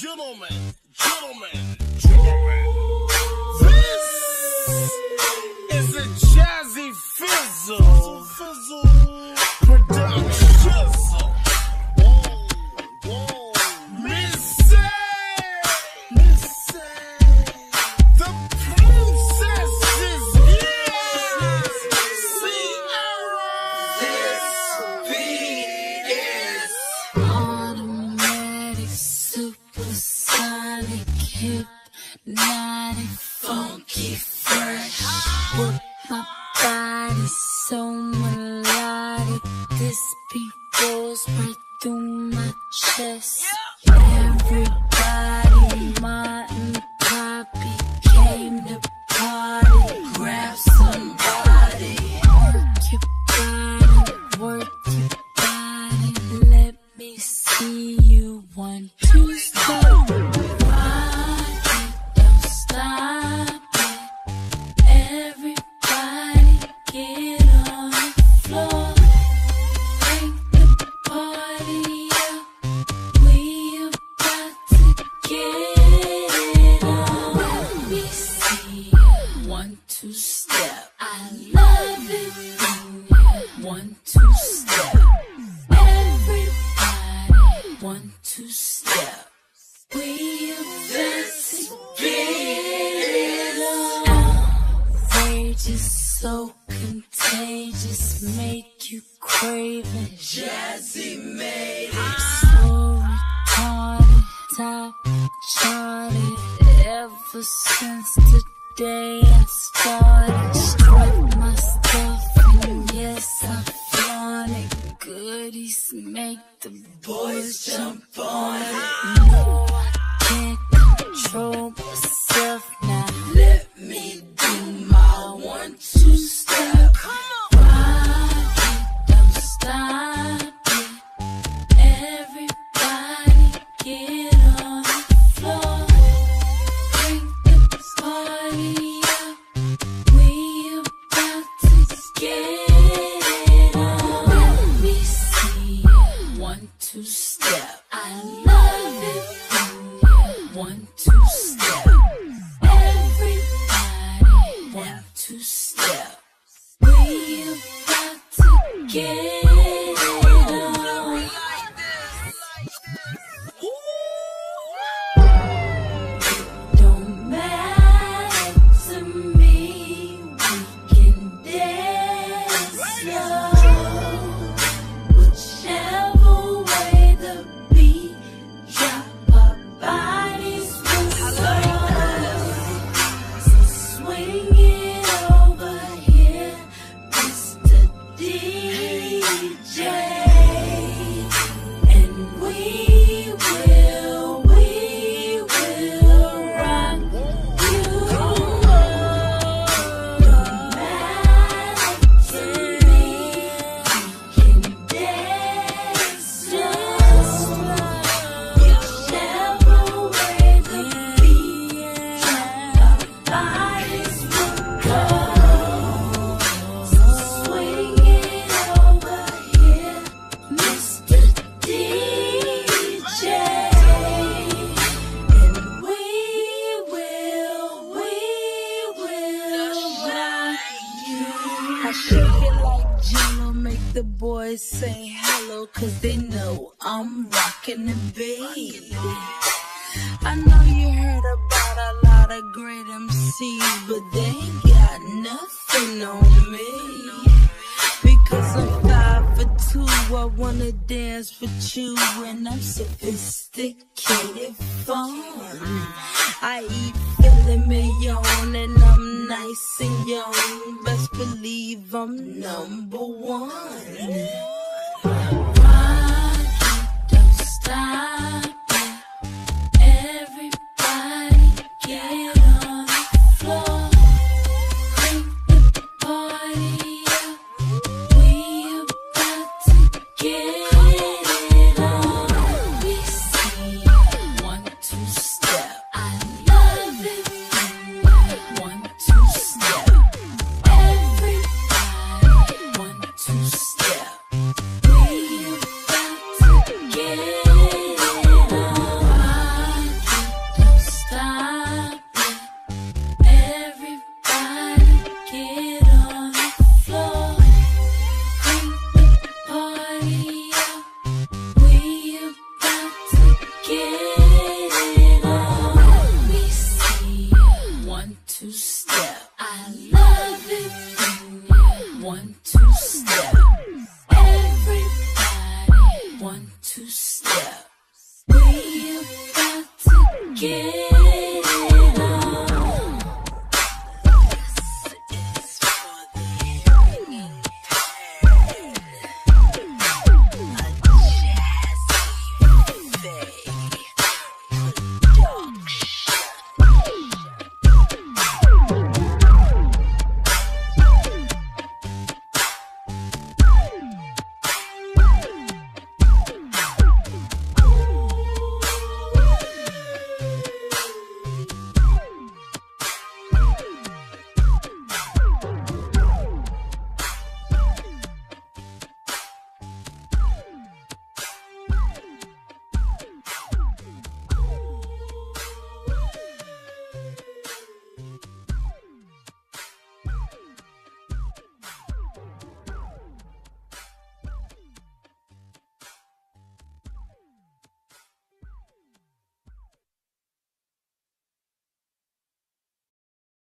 Gentlemen, gentlemen, gentlemen. Goes right through my chest. Everybody, one, two, step. I love it. One, two, step. Everybody, one, two, step. We about to get it on. Outrageous, so contagious, make you crave it. Jazze made it. So retarded, top charted. Ever since day I started, strike my stuff, and yes, I flaunt it. Goodies make the boys jump on it. No, I can't control two, step. We about to get I shake it like Jello, make the boys say hello, cause they know I'm rocking the beat. I know you heard about a lot of great MCs, but they ain't got nothing on me. Because I'm five for two, I wanna dance with you, and I'm sophisticated fun. I eat filet mignon, and nice and young. Best believe I'm number one. Rock don't stop. Everybody get on the floor. Party. We about to get two step. I